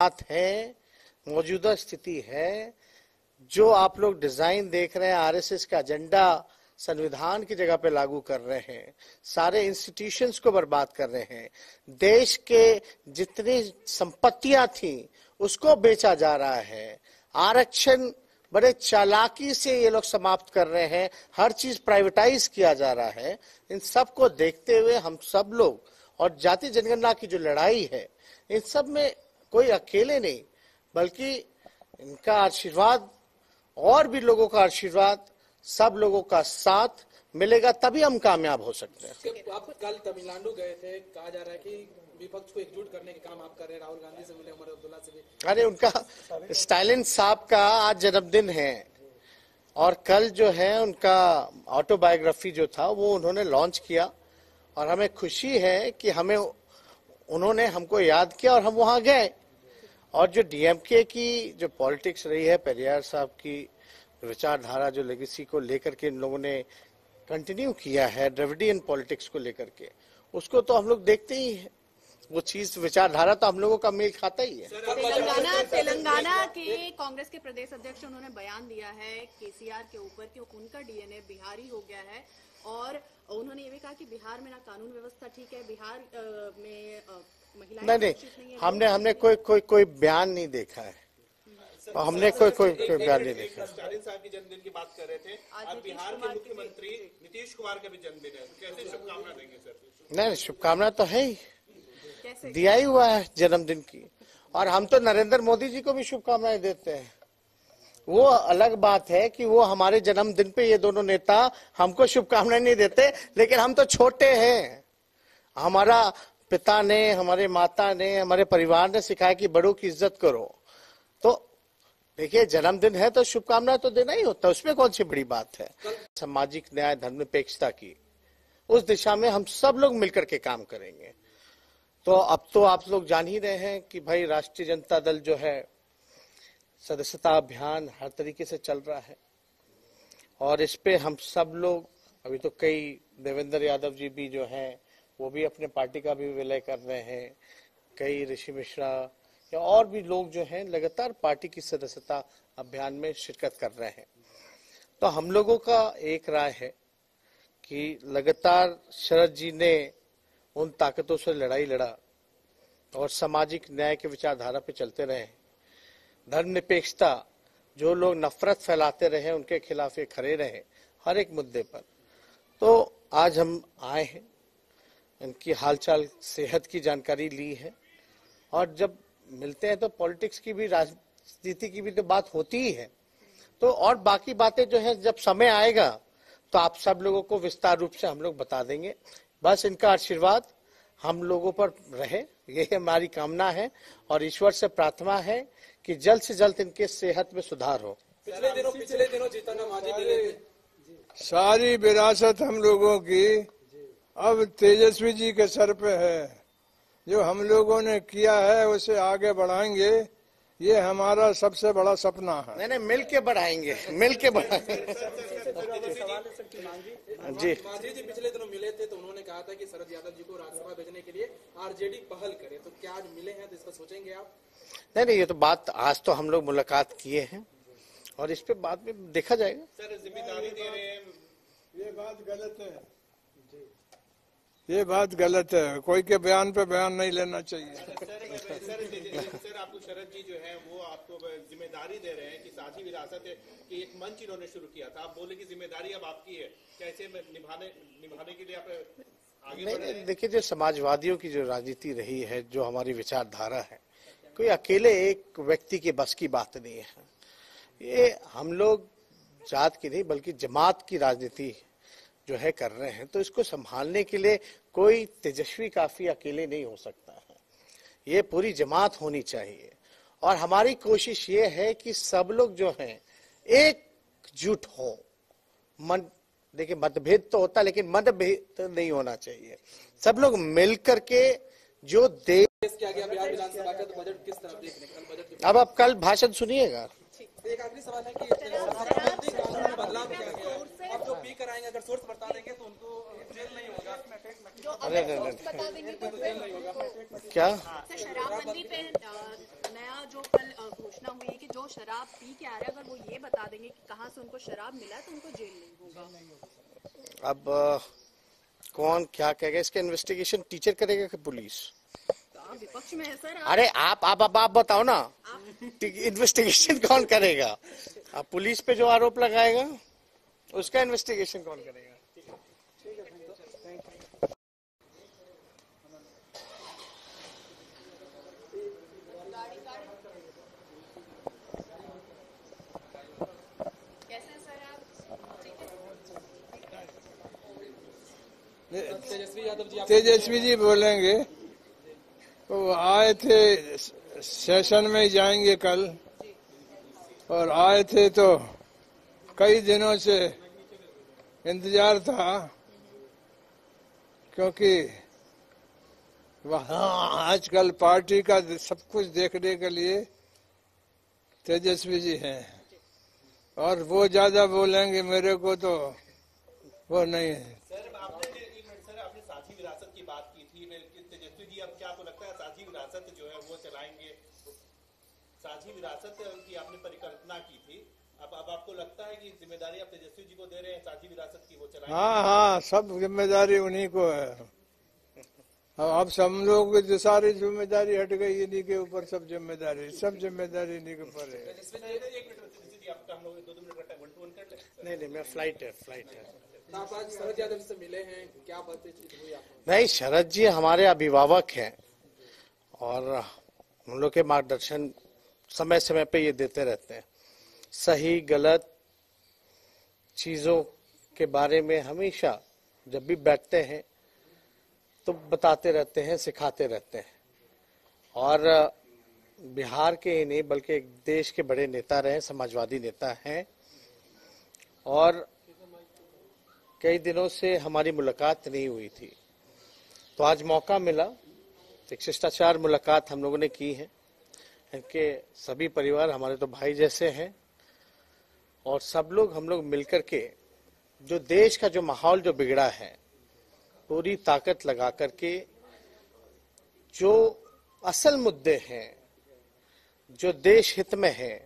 बात है, मौजूदा स्थिति है, जो आप लोग डिज़ाइन देख रहे हैं, आरएसएस का एजेंडा संविधान की जगह पे लागू कर रहे हैं, सारे इंस्टीट्यूशंस को बर्बाद कर रहे हैं, देश के जितनी संपत्तियाँ थी, उसको बेचा जा रहा है। आरक्षण बड़े चालाकी से ये लोग समाप्त कर रहे हैं, हर चीज़ प्राइवेटाइज किया जा रहा है। इन सबको देखते हुए हम सब लोग और जाति जनगणना की जो लड़ाई है, इन सब में कोई अकेले नहीं बल्कि इनका आशीर्वाद और भी लोगों का आशीर्वाद सब लोगों का साथ मिलेगा तभी हम कामयाब हो सकते हैं। आप कल तमिलनाडु गए थे कहा जा रहा है कि विपक्ष को एकजुट करने के काम आप कर रहे हैं राहुल गांधी से मिले उमर अब्दुल्ला से भी। अरे उनका स्टालिन साहब का आज जन्मदिन है और कल जो है उनका ऑटोबायोग्राफी जो था वो उन्होंने लॉन्च किया और हमें खुशी है कि हमें उन्होंने हमको याद किया और हम वहाँ गए। और जो डीएमके की जो पॉलिटिक्स रही है पेरियार साहब की विचारधारा जो लेगेसी को लेकर के इन लोगों ने कंटिन्यू किया है द्रविडियन पॉलिटिक्स को लेकर के उसको तो हम लोग देखते ही हैं। वो चीज़ विचारधारा तो हम लोगों का मेल खाता ही है। तेलंगाना तेलंगाना के कांग्रेस के प्रदेश अध्यक्ष उन्होंने बयान दिया है केसीआर के ऊपर कि उनका डीएनए बिहारी हो गया है और उन्होंने ये भी कहा कि बिहार में ना कानून व्यवस्था ठीक है बिहार में नहीं नहीं सुरक्षित नहीं है हमने हमने कोई कोई कोई बयान नहीं देखा है। और हमने कोई कोई कोई बयान नहीं देखा। स्टालिन साहब की जन्मदिन की बात कर रहे थे। आज बिहार के मुख्यमंत्री नीतीश कुमार का भी जन्मदिन है। तो कैसे शुभकामना देंगे सर? नहीं नहीं, शुभकामना तो है ही। दिया ही हुआ है जन्मदिन की। और हम तो नरेंद्र मोदी जी को भी शुभकामनाएँ देते हैं। वो अलग बात है कि वो हमारे जन्मदिन पे ये दोनों नेता हमको शुभकामनाएँ नहीं देते लेकिन हम तो छोटे हैं। हमारा पिता ने, हमारे माता ने, हमारे परिवार ने सिखाया कि बड़ों की इज़्ज़त करो। तो देखिए, जन्मदिन है तो शुभकामना तो देना ही होता है। उसमें कौन सी बड़ी बात है? सामाजिक न्याय, धर्मनिरपेक्षता की। उस दिशा में हम सब लोग मिलकर के काम करेंगे। तो अब तो आप लोग जान ही रहे हैं कि भाई, राष्ट्रीय जनता दल जो है, सदस्यता अभियान हर तरीके से चल रहा है। और इस पे हम सब लोग, अभी तो कई देवेंद्र यादव जी भी जो हैं वो भी अपने पार्टी का भी विलय कर रहे हैं। कई ऋषि मिश्रा या और भी लोग जो हैं, लगातार पार्टी की सदस्यता अभियान में शिरकत कर रहे हैं। तो हम लोगों का एक राय है कि लगातार शरद जी ने उन ताकतों से लड़ाई लड़ा और सामाजिक न्याय के विचारधारा पे चलते रहे धर्मनिरपेक्षता, जो लोग नफरत फैलाते रहे उनके खिलाफ ये खड़े रहे हर एक मुद्दे पर। तो आज हम आए हैं। इनकी हालचाल सेहत की जानकारी ली है। और जब मिलते हैं तो पॉलिटिक्स की भी राजनीति की भी तो बात होती ही है। तो और बाकी बातें जो है जब समय आएगा तो आप सब लोगों को विस्तार रूप से हम लोग बता देंगे। बस इनका आशीर्वाद हम लोगों पर रहे। ये हमारी कामना है और ईश्वर से प्रार्थना है कि जल्द से जल्द इनके सेहत में सुधार हो। पिछले दिनों पिछले दिनों जीतन सारी विरासत हम लोगों की अब तेजस्वी जी के सर पे है। जो हम लोगों ने किया है उसे आगे बढ़ाएँगे। ये हमारा सबसे बड़ा सपना है। नहीं नहीं मिल के बढ़ाएँगे। मिल के बढ़ाएँगे। जी। मांझी जी पिछले दिनों मिले थे तो उन्होंने कहा था कि शरद यादव जी को राज्यसभा भेजने के लिए आरजेडी पहल करे। तो क्या आज मिले हैं तो इसका सोचेंगे आप? नहीं नहीं ये तो बात आज तो हम लोग मुलाकात किए हैं। और इस पे बाद में देखा जाएगा। सर ज़िम्मेदारी दे रहे हैं। ये बात गलत है। ये बात गलत है। कोई के बयान पे बयान नहीं लेना चाहिए। सर सर सर आपको शरद जी जो है वो आपको ज़िम्मेदारी दे रहे हैं कि साझी विरासत है कि एक मंच इन्होंने शुरू किया था। आप बोले कि ज़िम्मेदारी अब आपकी है। कैसे निभाने निभाने के लिए आप आगे नहीं नहीं देखिए जो समाजवादियों की जो राजनीति रही है जो हमारी विचारधारा है कोई अकेले एक व्यक्ति के बस की बात नहीं है। ये हम लोग जात की नहीं बल्कि जमात की राजनीति जो है कर रहे हैं तो इसको संभालने के लिए कोई तेजस्वी काफ़ी अकेले नहीं हो सकता है। ये पूरी जमात होनी चाहिए। और हमारी कोशिश ये है कि सब लोग जो हैं एकजुट हो। मन देखिए मतभेद तो होता है लेकिन मतभेद नहीं होना चाहिए। सब लोग मिल करके जो देश किया गया बिहार विधानसभा का तो बजट किस तरफ़ देख रहे कल बजट अब आप कल भाषण सुनिएगा एक आखिरी सवाल है? कि शराबबंदी कानून में बदलाव किया गया है अब जो पी कर आएँगे अगर सोर्स बता देंगे तो उनको जेल नहीं होगा। जो अरे, अरे, बता देंगे तो क्या सर, शराबबंदी पे नया घटना हुई है कि जो शराब पी के आ रहे हैं अगर वो ये बता देंगे कि कहाँ से उनको शराब मिला तो उनको जेल नहीं होगा। अब कौन क्या कहेगा? इसका इन्वेस्टिगेशन टीचर करेगा कि पुलिस विपक्ष में है सर अरे आप आप आप, आप बताओ ना। इन्वेस्टिगेशन कौन करेगा? आप पुलिस पे जो आरोप लगाएगा? उसका इन्वेस्टिगेशन कौन करेगा? तेजस्वी जी बोलेंगे। वो आए थे सेशन में जाएँगे कल। और आए थे तो कई दिनों से इंतज़ार था, क्योंकि वहाँ आजकल पार्टी का सब कुछ देखने के लिए तेजस्वी जी हैं। और वो ज़्यादा बोलेंगे मेरे को तो वो नहीं है। सर विरासत की बात की थी विरासत जो है वो चलाएँगे? साझी विरासत की आपने परिकल्पना की थी अब अब आपको लगता है कि ज़िम्मेदारी आप तेजस्वी जी को दे रहे हैं साझी विरासत की वो चलाएँगे हाँ हाँ सब ज़िम्मेदारी उन्हीं को है। अब अब सब लोग जो सारी ज़िम्मेदारी हट गई इन्हीं के ऊपर सब ज़िम्मेदारी सब ज़िम्मेदारी इन्हीं के ऊपर है। तेजस्वी जी एक मिनट तेजस्वी जी आपका हम लोग दो दो मिनट का वन टू वन कर लें नहीं नहीं मैं फ़्लाइट है फ़्लाइट है। आप आज शरद यादव से मिले हैं क्या बातचीत हुई नहीं शरद जी हमारे अभिभावक हैं और हम लोग के मार्गदर्शन समय समय पे ये देते रहते हैं। सही, गलत चीज़ों के बारे में हमेशा जब भी बैठते हैं तो बताते रहते हैं, सिखाते रहते हैं। और, बिहार के ही नहीं, बल्कि देश के बड़े नेता रहे, समाजवादी नेता हैं। और कई दिनों से हमारी मुलाकात नहीं हुई थी। तो आज मौका मिला, एक शिष्टाचार मुलाकात हम लोगों ने की है। इनके सभी परिवार, हमारे तो भाई जैसे हैं। और सब लोग, हम लोग मिलकर के जो देश का जो माहौल जो बिगड़ा है, पूरी ताकत लगा करके जो असल मुद्दे हैं, जो देश हित में है